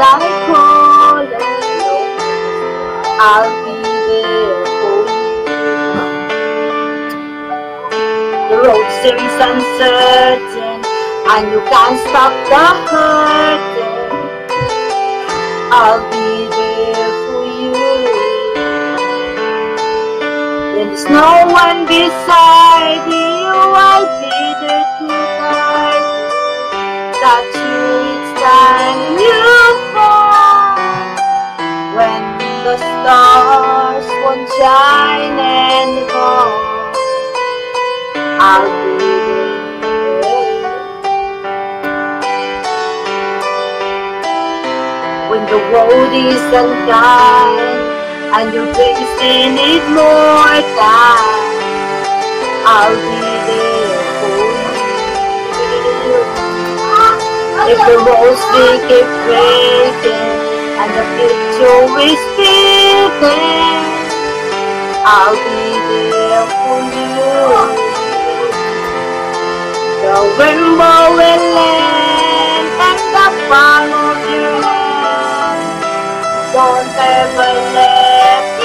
like all alone. I'll be there for you. The road seems uncertain, and you can't stop the hurting. I'll be there for you. There's no one beside you, I'll be there to guide you. That you each time you stars won't shine anymore, I'll be there. When the road is unkind and your face they need more time, I'll be there for you. If the roads they keep breaking and the future is fading, I'll be there for you. The rainbow will land at the palm of hand. Don't ever let